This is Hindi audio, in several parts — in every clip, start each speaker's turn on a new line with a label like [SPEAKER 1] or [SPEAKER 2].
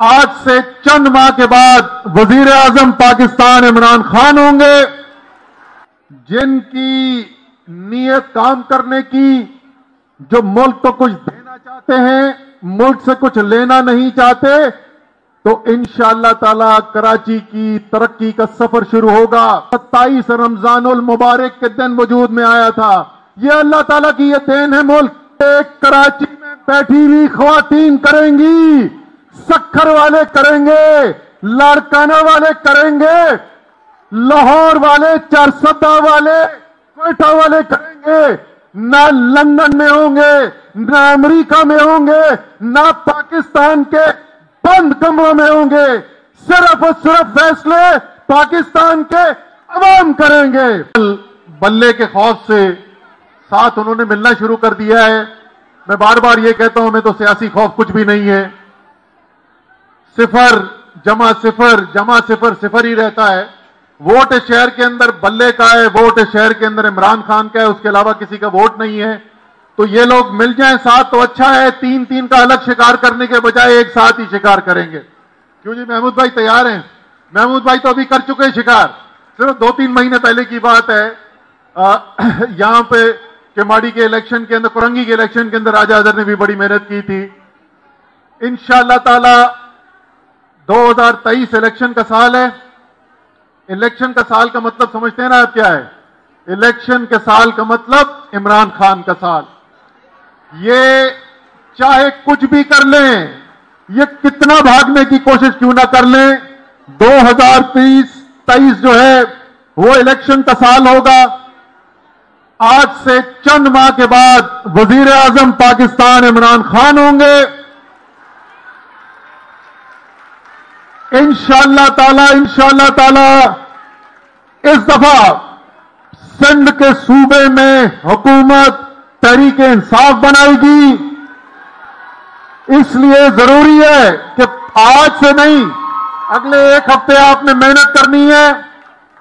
[SPEAKER 1] आज से चंद माह के बाद वज़ीर आज़म पाकिस्तान इमरान खान होंगे, जिनकी नीयत काम करने की, जो मुल्क को कुछ देना चाहते हैं, मुल्क से कुछ लेना नहीं चाहते तो इंशाअल्लाह ताला कराची की तरक्की का सफ़र शुरू होगा। सत्ताईस रमजानुल मुबारक के दिन वजूद में आया था। ये अल्लाह ताला की ये देन है मुल्क। एक कराची में बैठी हुई खातन करेंगी। सखर वाले करेंगे, लाड़काना वाले करेंगे, लाहौर वाले चारसदा वाले, कोयटा वाले करेंगे। ना लंदन में होंगे, ना अमेरिका में होंगे, ना पाकिस्तान के बंद कमरों में होंगे। सिर्फ़ और सिर्फ़ फैसले पाकिस्तान के अवाम करेंगे। बल्ले के खौफ से साथ उन्होंने मिलना शुरू कर दिया है। मैं बार बार ये कहता हूँ, हमें तो सियासी खौफ कुछ भी नहीं है। सिफर, जमा सिफर जमा सिफर सिफर ही रहता है। वोट शहर के अंदर बल्ले का है, वोट शहर के अंदर इमरान खान का है, उसके अलावा किसी का वोट नहीं है। तो ये लोग मिल जाएँ साथ तो अच्छा है तीन तीन का अलग शिकार करने के बजाय एक साथ ही शिकार करेंगे। क्यों जी, महमूद भाई तैयार हैं? महमूद भाई तो अभी कर चुके हैं शिकार। सिर्फ़ दो तीन महीने पहले की बात है। यहाँ पे केमाड़ी के इलेक्शन के अंदर, कुरंगी के इलेक्शन के अंदर राजा अदर ने भी बड़ी मेहनत की थी। इंशाला ताला 2023 इलेक्शन का साल है। इलेक्शन का साल का मतलब समझते हैं ना आप क्या है? इलेक्शन के साल का मतलब इमरान खान का साल। ये चाहे कुछ भी कर लें, ये कितना भागने की कोशिश क्यों ना कर लें 2030 तेईस जो है, वो इलेक्शन का साल होगा। आज से चंद माह के बाद वज़ीर आज़म पाकिस्तान इमरान खान होंगे। इंशाला ताला इंशाला ताला, इस दफ़ा सिंध के सूबे में हुकूमत तरीके इंसाफ बनाएगी। इसलिए ज़रूरी है कि आज से नहीं, अगले एक हफ़्ते आपने मेहनत करनी है,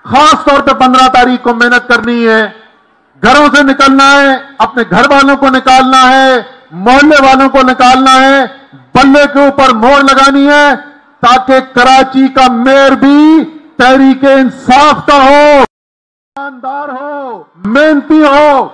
[SPEAKER 1] खास तौर पे पंद्रह तारीख को मेहनत करनी है। घरों से निकलना है, अपने घर वालों को निकालना है, मोहल्ले वालों को निकालना है, बल्ले के ऊपर मोड़ लगानी है। ताकि कराची का मेयर भी तहरीके इंसाफ का हो। ईमानदार हो मेहनती हो।